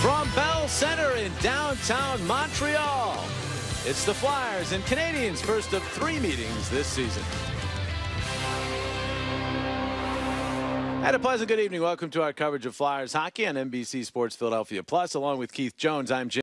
From Bell Center in downtown Montreal, it's the Flyers and Canadiens' first of three meetings this season. And a pleasant good evening. Welcome to our coverage of Flyers hockey on NBC Sports Philadelphia Plus. Along with Keith Jones, I'm Jim.